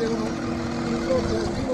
Bye.